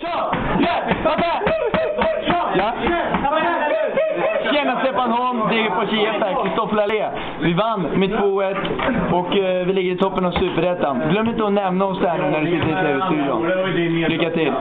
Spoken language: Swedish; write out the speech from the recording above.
Ja, Tjena Stefan Holm, Diego Pachief här, Kristoffer Lallé. Vi vann med 2-1 och eh, vi ligger i toppen av Superettan. Glöm inte att nämna oss där nu när du sitter i TV-studion. Lycka till!